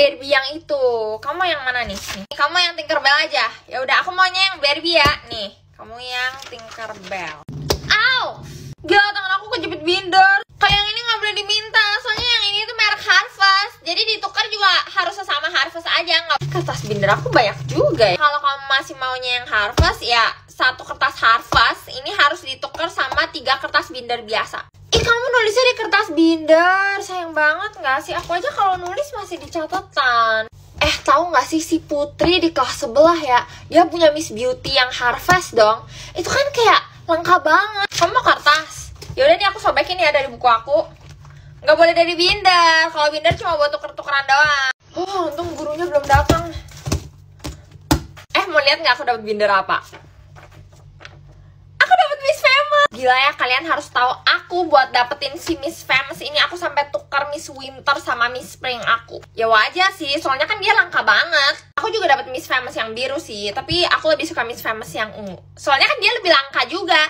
Barbie yang itu. Kamu yang mana nih? nih. Kamu yang Tinkerbell aja. Ya udah, aku maunya yang Barbie ya. Nih, kamu yang Tinkerbell. Aw! Gila, tangan aku kejepit binder. Kalau yang ini nggak boleh diminta, soalnya yang ini tuh merek Harvest. Jadi ditukar juga harus sesama Harvest aja. Nggak kertas binder aku banyak juga ya. Kalau kamu masih maunya yang Harvest, ya satu kertas Harvest ini harus ditukar sama tiga kertas binder biasa. Kamu nulisnya di kertas binder Sayang banget gak sih? Aku aja kalau nulis masih di catatan. Eh tahu nggak sih si Putri di kelas sebelah ya? Dia punya Miss Beauty yang Harvest dong. Itu kan kayak lengkap banget. Kamu mau kertas? Yaudah nih aku sobekin ya dari buku aku. Nggak boleh dari binder. Kalau binder cuma buat tuker-tukeran doang. Oh untung gurunya belum datang. Eh mau lihat nggak aku dapat binder apa? Aku dapat Miss Famous. Gila ya kalian harus tahu aku buat dapetin si Miss Famous ini aku sampai tukar Miss Winter sama Miss Spring aku. Ya wajar sih, soalnya kan dia langka banget. Aku juga dapat Miss Famous yang biru sih, tapi aku lebih suka Miss Famous yang ungu. Soalnya kan dia lebih langka juga.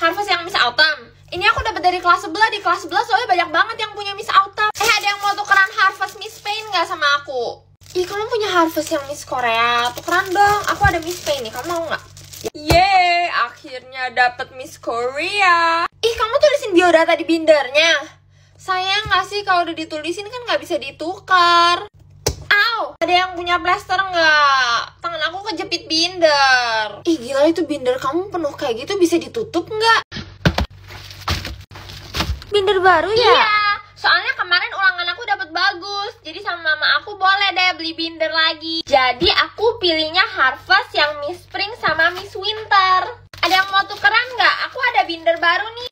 Harvest yang Miss Autumn. Ini aku dapat dari kelas sebelah di kelas sebelah soalnya banyak banget yang punya Miss Autumn. Eh ada yang mau tukeran Harvest Miss Pain nggak sama aku? Ih kamu punya Harvest yang Miss Korea, tukeran dong. Aku ada Miss Pain nih, kamu mau nggak? Dapet Miss Korea. Ih, kamu tulisin biodata di bindernya. Sayang gak sih kalau udah ditulisin kan nggak bisa ditukar. Aw, ada yang punya plaster nggak? Tangan aku kejepit binder. Ih, gila itu binder kamu penuh kayak gitu bisa ditutup nggak? Binder baru ya? Iya, soalnya kemarin ulangan aku dapat bagus. Jadi sama mama aku boleh deh beli binder lagi. Jadi aku pilihnya Harvest yang Miss Spring sama Miss Winter. Ada yang mau tukeran nggak? Aku ada binder baru nih.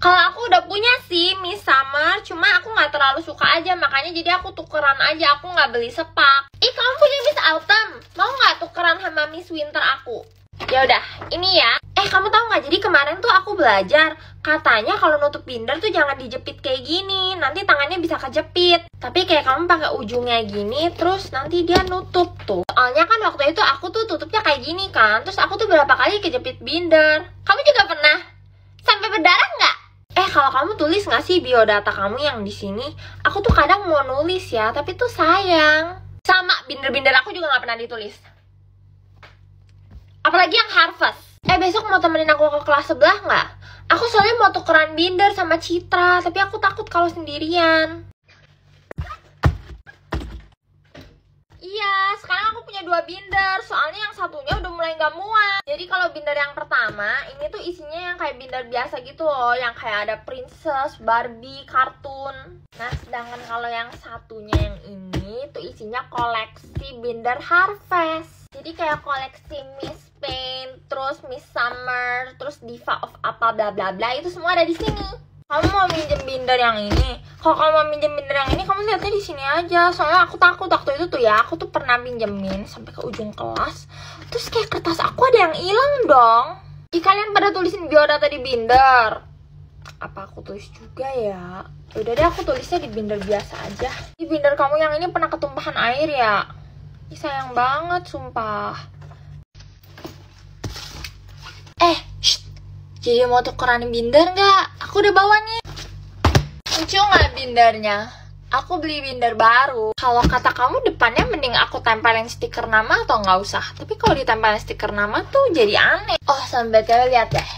Kalau aku udah punya sih Miss Summer, cuma aku nggak terlalu suka aja, makanya jadi aku tukeran aja, aku nggak beli sepak. Ih, kamu punya Miss Autumn, mau nggak tukeran sama Miss Winter aku? Ya udah, ini ya. Eh, kamu tahu nggak? Jadi kemarin tuh aku belajar, katanya kalau nutup binder tuh jangan dijepit kayak gini, nanti tangannya bisa kejepit. Tapi kayak kamu pakai ujungnya gini, terus nanti dia nutup tuh. Soalnya kan waktu itu aku tuh tutupnya kayak gini kan, terus aku tuh berapa kali kejepit binder. Kamu juga pernah? Sampai berdarah nggak? Eh kalau kamu tulis nggak sih biodata kamu yang di sini? Aku tuh kadang mau nulis ya, tapi tuh sayang. Sama binder-binder aku juga nggak pernah ditulis. Apalagi yang Harvest. Besok mau temenin aku ke kelas sebelah nggak? Aku soalnya mau tukeran binder sama Citra, tapi aku takut kalau sendirian. Iya, sekarang aku punya dua binder. Soalnya yang satunya udah mulai nggak muat. Jadi kalau binder yang pertama, ini tuh isinya yang kayak binder biasa gitu loh, yang kayak ada princess, Barbie, kartun. Nah, sedangkan kalau yang satunya yang ini tuh isinya koleksi binder Harvest. Jadi kayak koleksi Miss Paint, terus Miss Summer, terus Diva of apa bla bla bla itu semua ada di sini. Kamu mau minjem binder yang ini? Kalau kamu mau minjem binder yang ini, kamu lihatnya di sini aja. Soalnya aku takut waktu itu tuh ya, aku tuh pernah minjemin sampai ke ujung kelas. Terus kayak kertas aku ada yang hilang dong. Ih, kalian pada tulisin biodata di binder. Apa aku tulis juga ya? Udah deh, aku tulisnya di binder biasa aja. Di binder kamu yang ini pernah ketumpahan air ya? Ih, sayang banget, sumpah. Eh, shh. Jadi mau tukeran binder nggak? Aku udah bawa nih. Lucu nggak bindernya? Aku beli binder baru. Kalau kata kamu depannya mending aku tempelin stiker nama atau nggak usah? Tapi kalau ditempelin stiker nama tuh jadi aneh. Oh, sampai lihat deh.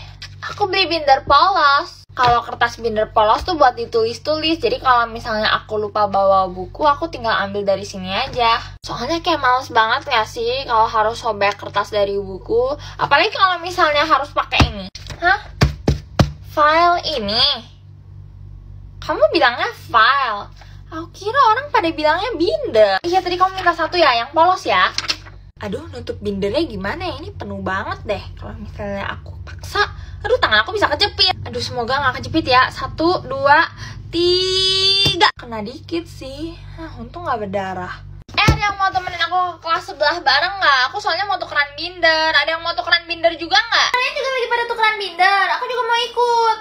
Aku beli binder polos. Kalau kertas binder polos tuh buat ditulis-tulis. Jadi kalau misalnya aku lupa bawa buku, aku tinggal ambil dari sini aja. Soalnya kayak males banget gak sih kalau harus sobek kertas dari buku. Apalagi kalau misalnya harus pakai ini. Hah? File ini? Kamu bilangnya file. Aku kira orang pada bilangnya binder. Iya tadi kamu minta satu ya, yang polos ya. Aduh, nutup bindernya gimana ya? Ini penuh banget deh. Kalau misalnya aku paksa, aduh tangan aku bisa kejepit. Aduh, semoga nggak kejepit ya. Satu, dua, tiga. Kena dikit sih. Hah, untung nggak berdarah. Eh, ada yang mau temenin aku ke kelas sebelah bareng nggak? Aku soalnya mau tukeran binder. Ada yang mau tukeran binder juga nggak? Kalian juga lagi pada tukeran binder. Aku juga mau ikut.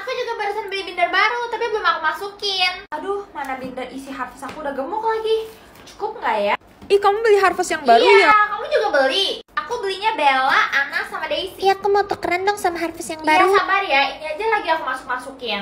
Aku juga barusan beli binder baru, tapi belum aku masukin. Aduh, mana binder isi harvest aku udah gemuk lagi. Cukup nggak ya? Ih, kamu beli Harvest yang baru iya, ya? kamu juga beli. Aku belinya Bella, Anna, sama Daisy. Iya, aku mau tukeran dong sama Harvest yang Iya, baru. sabar ya. Ini aja lagi aku masuk-masukin.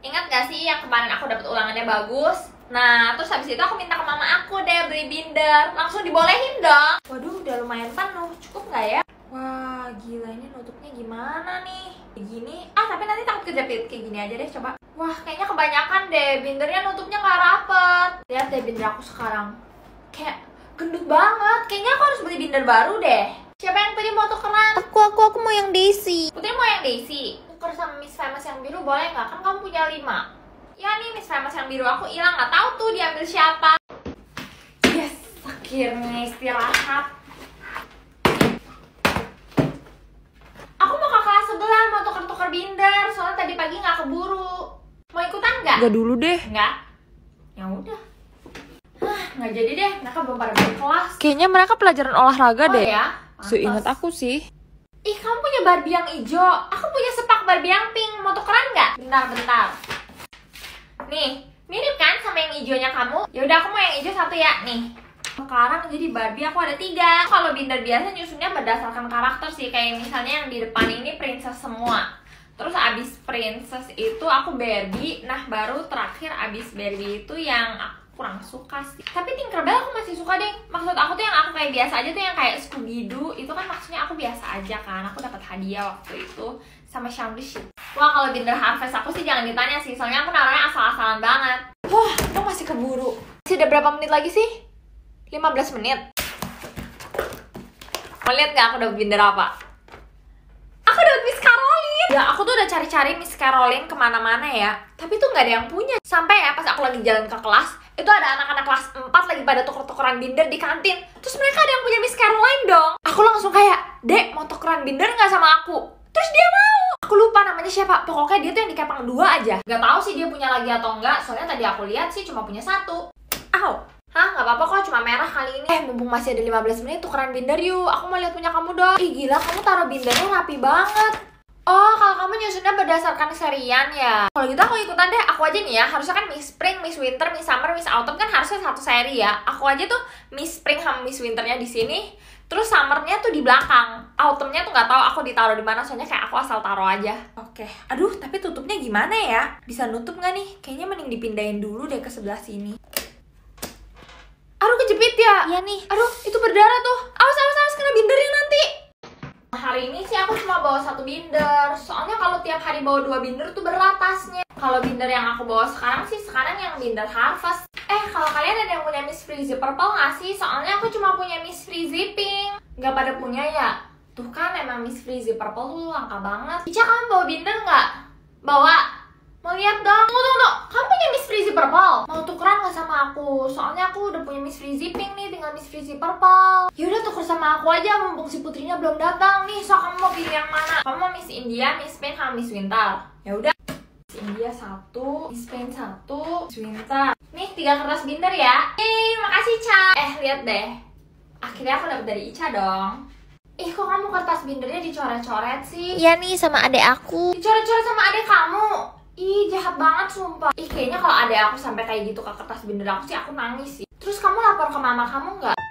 Ingat gak sih yang kemarin aku dapat ulangannya bagus? Nah, terus habis itu aku minta ke mama aku deh beli binder. Langsung dibolehin dong. Waduh, udah lumayan penuh. Cukup nggak ya? Wah, gila ini nutupnya gimana nih? Kayak gini. Ah, tapi nanti takut kejepit. Kayak gini aja deh, coba. Wah, kayaknya kebanyakan deh. Bindernya nutupnya nggak rapet. Lihat deh binder aku sekarang. Kayak gendut banget. Kayaknya aku harus beli binder baru deh. Siapa yang pilih motor keren? Aku, aku, aku mau yang Daisy. Putri mau yang Daisy. Tuker sama Miss Famous yang biru boleh nggak? Kan kamu punya lima. Ya nih Miss Famous yang biru aku hilang nggak tahu tuh diambil siapa. Yes, akhirnya istirahat. Aku mau ke kelas sebelah mau tuker-tuker binder soalnya tadi pagi nggak keburu. Mau ikutan nggak? Gak dulu deh. Nggak. Ya udah. Nggak jadi deh. Mereka belum pada kelas. Kayaknya mereka pelajaran olahraga Oh deh. ya. Seingat Pantes. aku sih. Ih, kamu punya Barbie yang hijau. Aku punya sepak Barbie yang pink. Mau tukeran nggak? Bentar, bentar. Nih, mirip kan sama yang hijaunya kamu? Ya udah, aku mau yang hijau satu ya. Nih. Sekarang jadi Barbie aku ada tiga. Kalau binder biasa nyusunnya berdasarkan karakter sih. Kayak misalnya yang di depan ini princess semua. Terus abis princess itu aku Barbie. Nah, baru terakhir abis Barbie itu yang kurang suka sih. Tapi Tinkerbell aku masih suka deh. Maksud aku tuh yang aku kayak biasa aja tuh yang kayak Scooby Doo itu kan maksudnya aku biasa aja kan. Aku dapat hadiah waktu itu sama Shawnee Wah kalau binder harvest aku sih jangan ditanya sih, soalnya aku naruhnya asal-asalan banget. Wah, itu masih keburu. Masih ada berapa menit lagi sih? 15 menit. Mau lihat nggak aku dapat binder apa? Aku dapat Miss Caroline. Ya, aku tuh udah cari-cari Miss Caroline ke mana-mana ya. Tapi tuh nggak ada yang punya. Sampai ya pas aku lagi jalan ke kelas, itu ada anak-anak kelas 4 lagi pada tuker-tukeran binder di kantin. Terus mereka ada yang punya Miss Caroline dong. Aku langsung kayak, Dek, mau tukeran binder nggak sama aku? Terus dia mau. Aku lupa namanya siapa. Pokoknya dia tuh yang di kepang dua aja. Gak tahu sih dia punya lagi atau enggak. Soalnya tadi aku lihat sih cuma punya satu. Aw. Hah, nggak apa-apa kok, cuma merah kali ini. Eh, mumpung masih ada 15 menit, tukeran binder yuk. Aku mau lihat punya kamu dong. Ih, gila, kamu taruh bindernya rapi banget. Oh, kalau kamu nyusunnya berdasarkan serian ya. Kalau gitu aku ikutan deh. Aku aja nih ya, harusnya kan Miss Spring, Miss Winter, Miss Summer, Miss Autumn kan harusnya satu seri ya. Aku aja tuh Miss Spring sama Miss Winternya di sini. Terus summernya tuh di belakang, autumnnya tuh nggak tahu aku ditaruh di mana soalnya kayak aku asal taruh aja. Oke, aduh tapi tutupnya gimana ya? Bisa nutup nggak nih? Kayaknya mending dipindahin dulu deh ke sebelah sini. Aduh kejepit ya? Iya nih. Aduh itu berdarah tuh. Awas awas awas kena bindernya nanti. Hari ini sih aku cuma bawa satu binder. Tiap hari bawa dua binder tuh berat tasnya. Kalau binder yang aku bawa sekarang sih sekarang yang binder harvest. Eh kalau kalian ada yang punya Miss Freezy Purple nggak sih? Soalnya aku cuma punya Miss Freezy Pink. Nggak pada punya ya? Tuh kan emang Miss Freezy Purple tuh langka banget. Ica kamu bawa binder nggak? Bawa. Mau lihat dong. Tunggu, tunggu. Kamu punya Miss Freezy Purple? Mau tukeran nggak sama aku? Soalnya aku udah punya Miss Freezy Pink nih, tinggal Miss Freezy Purple. Yaudah tuker sama aku aja, mumpung si putrinya belum datang. Nih, so kamu mau pilih yang mana? Kamu mau Miss India, Miss Pink, sama Miss Winter? Ya udah. Miss India satu, Miss Pink satu, Miss Winter. Nih, tiga kertas binder ya. Yeay, makasih, Ca. Eh, lihat deh. Akhirnya aku dapet dari Ica dong. Ih, kok kamu kertas bindernya dicoret-coret sih? Iya nih sama adek aku. Dicoret-coret sama adek kamu. Ih, jahat banget sumpah. Ih, kayaknya kalau adek aku sampai kayak gitu ke kertas binder aku sih aku nangis sih. Terus kamu lapor ke mama kamu nggak?